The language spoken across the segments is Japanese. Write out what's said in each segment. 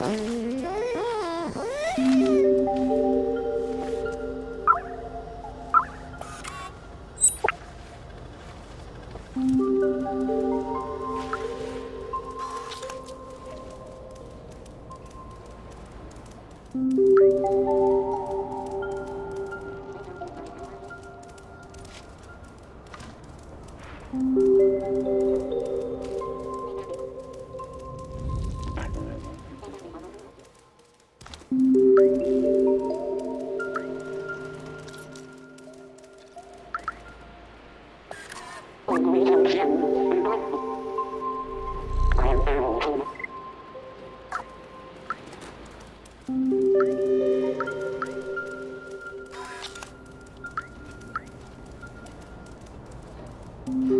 Thank mm -hmm. you. Thank mm -hmm. you.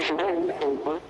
上午的五点。